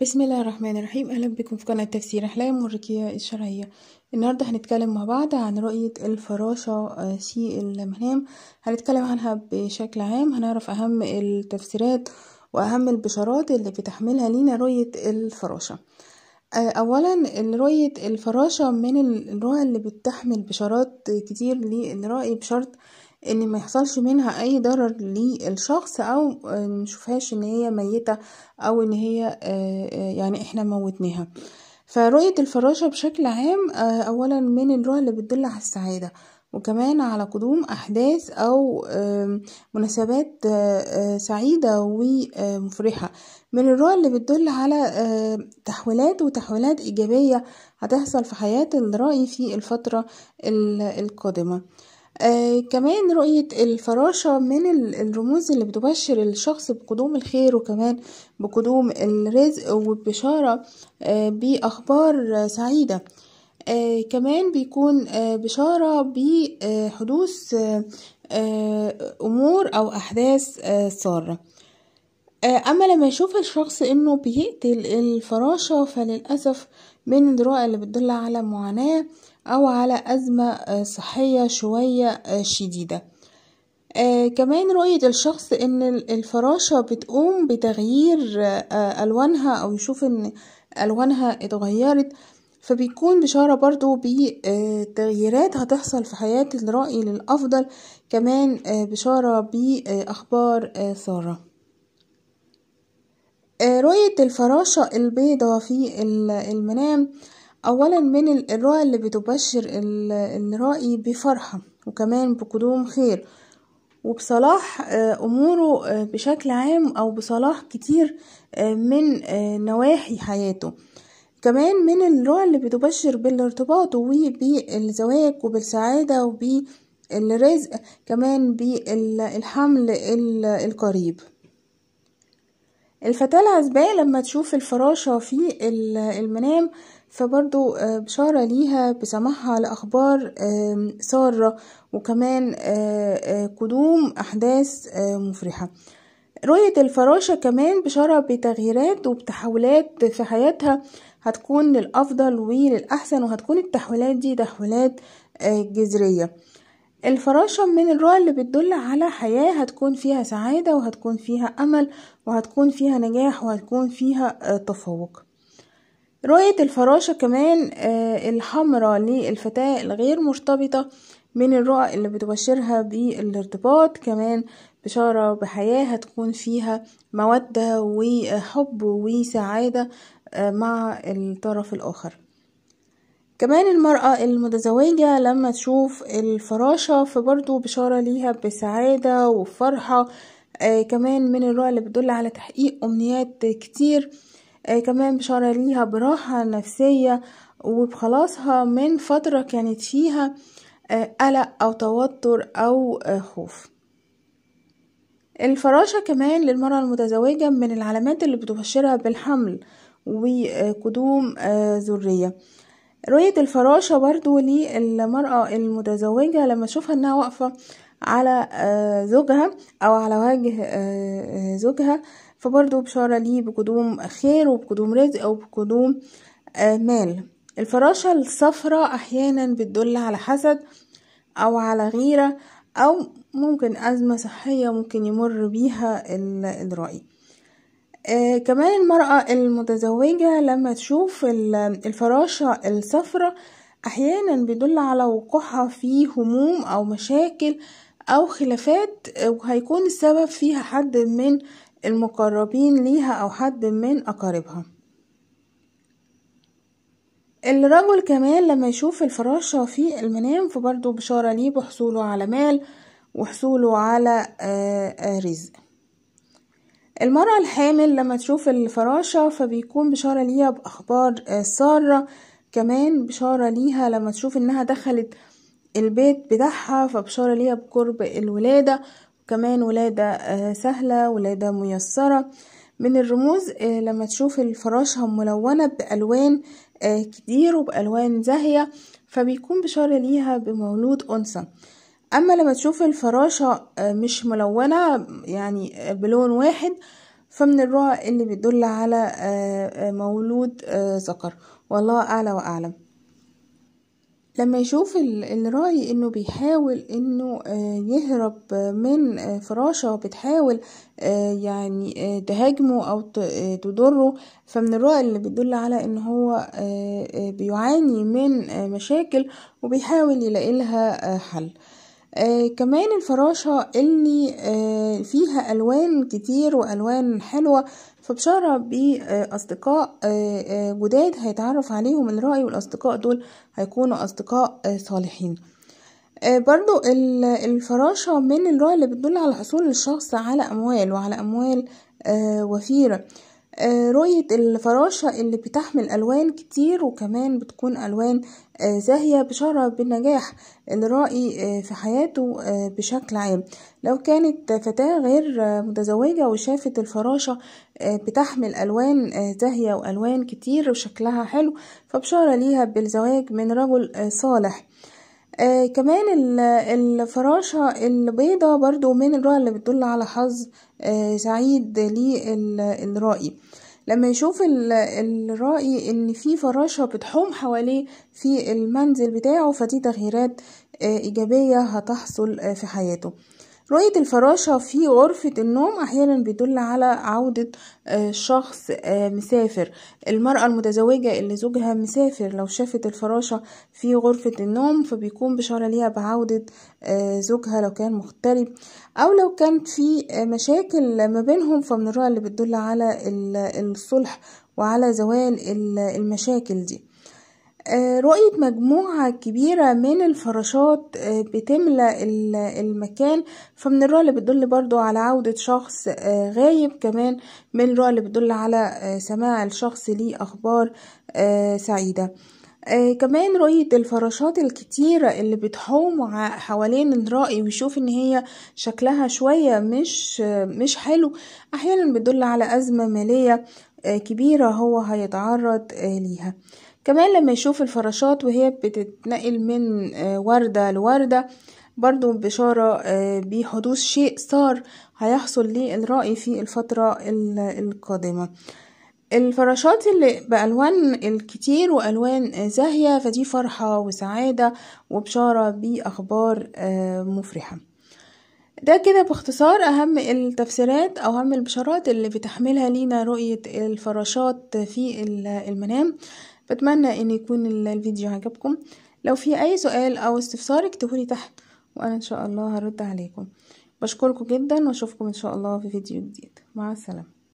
بسم الله الرحمن الرحيم. أهلا بكم في قناة تفسير أحلام والرقية الشرعية. النهاردة هنتكلم مع بعض عن رؤية الفراشة في المنام هنتكلم عنها بشكل عام. هنعرف أهم التفسيرات وأهم البشارات اللي بتحملها لينا رؤية الفراشة. أولا رؤية الفراشة من الرؤى اللي بتحمل بشارات كتير للرأي بشرط إن ما يحصلش منها أي ضرر للشخص أو نشوفهاش إن هي ميتة أو إن هي يعني إحنا موتناها. فرؤية الفراشة بشكل عام اولا من الرؤى اللي بتدل على السعادة وكمان على قدوم أحداث أو مناسبات سعيدة ومفرحة. من الرؤى اللي بتدل على تحويلات وتحويلات إيجابية هتحصل في حياة الرأي في الفترة القادمة. آه كمان رؤية الفراشة من الرموز اللي بتبشر الشخص بقدوم الخير وكمان بقدوم الرزق وبشارة آه بأخبار سعيدة. آه كمان بيكون آه بشارة بحدوث آه آه أمور أو أحداث آه سارة. آه أما لما يشوف الشخص إنه بيقتل الفراشة فللأسف من الرؤى اللي بتدل على معاناة أو على أزمة صحية شوية شديدة. آه كمان رؤية الشخص إن الفراشة بتقوم بتغيير آه ألوانها أو يشوف إن ألوانها اتغيرت فبيكون بشارة برضو بتغييرات هتحصل في حياة الرأي للأفضل. كمان آه بشارة بأخبار سارة. رؤية الفراشة البيضة في المنام اولا من الرؤى اللي بتبشر الرائي بفرحة وكمان بقدوم خير. وبصلاح أموره بشكل عام أو بصلاح كتير من نواحي حياته. كمان من الرؤى اللي بتبشر بالارتباط وبالزواج وبالسعادة وبالرزق كمان بالحمل القريب. الفتاة العزباء لما تشوف الفراشة في المنام فبرضو بشارة ليها بسماعها لأخبار سارة وكمان قدوم أحداث مفرحة. رؤية الفراشة كمان بشارة بتغييرات وبتحولات في حياتها هتكون للأفضل وللأحسن وهتكون التحويلات دي تحويلات جذرية. الفراشة من الرؤى اللي بتدل على حياة هتكون فيها سعادة وهتكون فيها أمل وهتكون فيها نجاح وهتكون فيها تفوق. رؤية الفراشة كمان الحمراء للفتاة الغير مرتبطة من الرؤى اللي بتبشرها بالارتباط كمان بشارة بحياة هتكون فيها مودة وحب وسعادة مع الطرف الآخر. كمان المرأة المتزوجة لما تشوف الفراشة فبرضو بشارة ليها بسعادة وفرحة آه كمان من الرؤى اللي بتدل على تحقيق أمنيات كتير. آه كمان بشارة ليها براحة نفسية وبخلاصها من فترة كانت فيها آه قلق أو توتر أو آه خوف. الفراشة كمان للمرأة المتزوجة من العلامات اللي بتبشرها بالحمل وقدوم آه ذرية. رؤية الفراشة برضو للمرأة المتزوجة لما تشوفها إنها واقفة على زوجها أو على وجه زوجها فبرضو بشارة ليه بقدوم خير وبقدوم رزق أو بقدوم مال. الفراشة الصفراء أحيانا بتدل على حسد أو على غيرة أو ممكن أزمة صحية ممكن يمر بيها الرأي. آه كمان المرأة المتزوجة لما تشوف الفراشة الصفرة أحيانا بيدل على وقوعها في هموم أو مشاكل أو خلافات وهيكون السبب فيها حد من المقربين ليها أو حد من أقاربها. الرجل كمان لما يشوف الفراشة في المنام فبرضه بشارة ليه بحصوله على مال وحصوله على آه آه رزق. المرأة الحامل لما تشوف الفراشة فبيكون بشارة ليها بأخبار سارة. كمان بشارة ليها لما تشوف إنها دخلت البيت بتاعها فبشارة ليها بقرب الولادة. وكمان ولادة سهلة ولادة ميسرة. من الرموز لما تشوف الفراشة ملونة بألوان كتير وبألوان زاهية فبيكون بشارة ليها بمولود أنثى. أما لما تشوف الفراشة مش ملونة يعني بلون واحد فمن الرؤى اللي بتدل على مولود ذكر. والله أعلى وأعلم. لما يشوف الرأي إنه بيحاول إنه يهرب من فراشة بتحاول يعني تهاجمه أو تضره فمن الرؤى اللي بتدل على إن هو بيعاني من مشاكل وبيحاول يلاقي لها حل. آه كمان الفراشة اللي آه فيها ألوان كتير وألوان حلوة. فبشارة بأصدقاء آه جداد هيتعرف عليهم الرأي والأصدقاء دول هيكونوا أصدقاء صالحين. برضو الفراشة من الرأي اللي بتدل على حصول الشخص على أموال وعلى أموال وفيرة. رؤية الفراشة اللي بتحمل ألوان كتير وكمان بتكون ألوان زاهية بشارة بالنجاح الرائي في حياته بشكل عام. لو كانت فتاة غير متزوجة وشافت الفراشة بتحمل ألوان زاهية وألوان كتير وشكلها حلو فبشارة ليها بالزواج من رجل صالح. آه كمان الفراشة البيضة برضو من الرؤى اللي بتدل على حظ آه سعيد للرائي لما يشوف الرائي إن في فراشة بتحوم حواليه في المنزل بتاعه فدي تغييرات آه إيجابية هتحصل في حياته. رؤية الفراشة في غرفة النوم أحيانا بيدل على عودة شخص مسافر. المرأة المتزوجة اللي زوجها مسافر لو شافت الفراشة في غرفة النوم فبيكون بشارة ليها بعودة زوجها لو كان مغترب أو لو كانت في مشاكل ما بينهم فمن الرؤى اللي بتدل على الصلح وعلى زوال المشاكل دي. رؤية مجموعة كبيرة من الفراشات بتملى المكان. فمن الرؤى اللي بتدل برضو على عودة شخص غايب كمان من الرؤى اللي بتدل على سماع الشخص ليه أخبار سعيدة. آه كمان رؤية الفراشات الكتيرة اللي بتحوم حوالين الرائي ويشوف إن هي شكلها شوية مش مش حلو أحيانا بتدل على أزمة مالية آه كبيرة هو هيتعرض آه ليها. كمان لما يشوف الفراشات وهي بتتنقل من وردة لوردة برضو بشارة بحدوث شيء صار هيحصل للرأي في الفترة القادمة. الفراشات اللي بألوان الكتير وألوان زاهية فدي فرحة وسعادة وبشارة بأخبار مفرحة. ده كده باختصار أهم التفسيرات أو أهم البشارات اللي بتحملها لينا رؤية الفراشات في المنام. بتمنى إن يكون الفيديو عجبكم. لو في أي سؤال أو استفسار اكتبولي تحت وأنا إن شاء الله هرد عليكم. بشكركم جدا وأشوفكم إن شاء الله في فيديو جديد. مع السلامة.